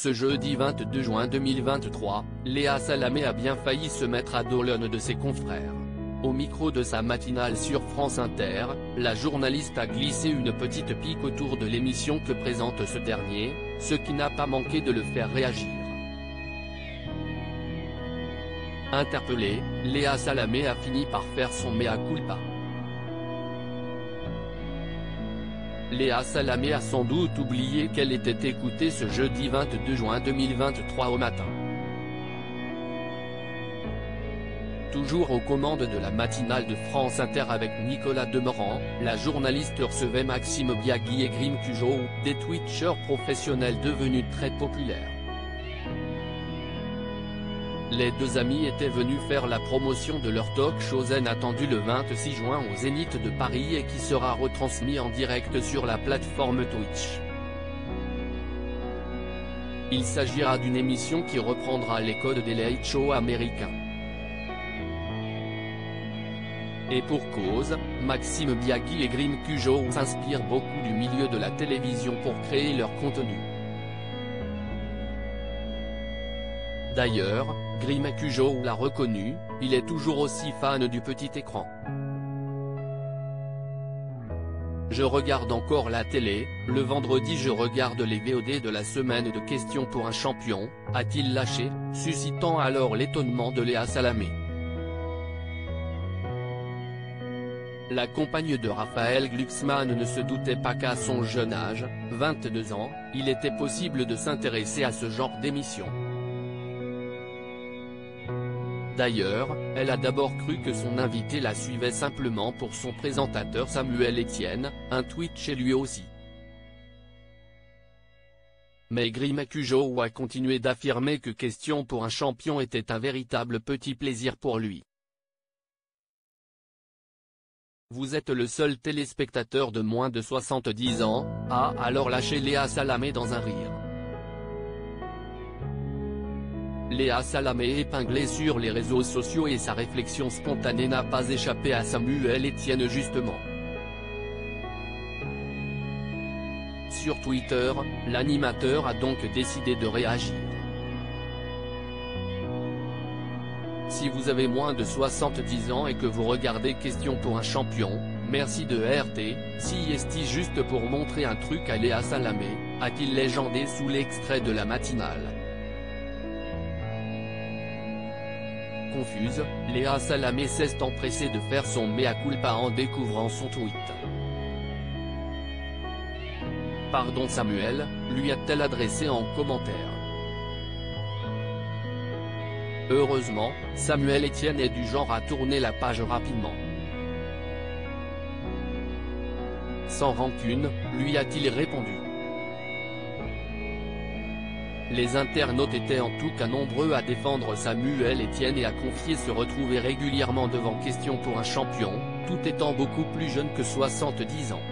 Ce jeudi 22 juin 2023, Léa Salamé a bien failli se mettre à dos l'un de ses confrères. Au micro de sa matinale sur France Inter, la journaliste a glissé une petite pique autour de l'émission que présente ce dernier, ce qui n'a pas manqué de le faire réagir. Interpellée, Léa Salamé a fini par faire son mea culpa. Léa Salamé a sans doute oublié qu'elle était écoutée ce jeudi 22 juin 2023 au matin. Toujours aux commandes de la matinale de France Inter avec Nicolas Demorand, la journaliste recevait Maxime Biagui et Grim Cujo, des twitchers professionnels devenus très populaires. Les deux amis étaient venus faire la promotion de leur talk show Zen attendu le 26 juin au Zénith de Paris et qui sera retransmis en direct sur la plateforme Twitch. Il s'agira d'une émission qui reprendra les codes des late shows américains. Et pour cause, Maxime Biagui et Grim Cujo s'inspirent beaucoup du milieu de la télévision pour créer leur contenu. D'ailleurs, Grim Cujo l'a reconnu, il est toujours aussi fan du petit écran. Je regarde encore la télé, le vendredi je regarde les VOD de la semaine de questions pour un champion, a-t-il lâché, suscitant alors l'étonnement de Léa Salamé. La compagne de Raphaël Glucksmann ne se doutait pas qu'à son jeune âge, 22 ans, il était possible de s'intéresser à ce genre d'émission. D'ailleurs, elle a d'abord cru que son invité la suivait simplement pour son présentateur Samuel Etienne, un tweet chez lui aussi. Mais Grimacujo a continué d'affirmer que Question pour un champion était un véritable petit plaisir pour lui. Vous êtes le seul téléspectateur de moins de 70 ans, a alors lâché Léa Salamé dans un rire. Léa Salamé épinglée sur les réseaux sociaux et sa réflexion spontanée n'a pas échappé à Samuel Etienne justement. Sur Twitter, l'animateur a donc décidé de réagir. Si vous avez moins de 70 ans et que vous regardez Question pour un champion, merci de RT, si est juste pour montrer un truc à Léa Salamé, a-t-il légendé sous l'extrait de la matinale. Confuse, Léa Salamé s'est empressée de faire son mea culpa en découvrant son tweet. Pardon Samuel, lui a-t-elle adressé en commentaire. Heureusement, Samuel Etienne est du genre à tourner la page rapidement. Sans rancune, lui a-t-il répondu. Les internautes étaient en tout cas nombreux à défendre Samuel Etienne et à confier se retrouver régulièrement devant question pour un champion, tout étant beaucoup plus jeune que 70 ans.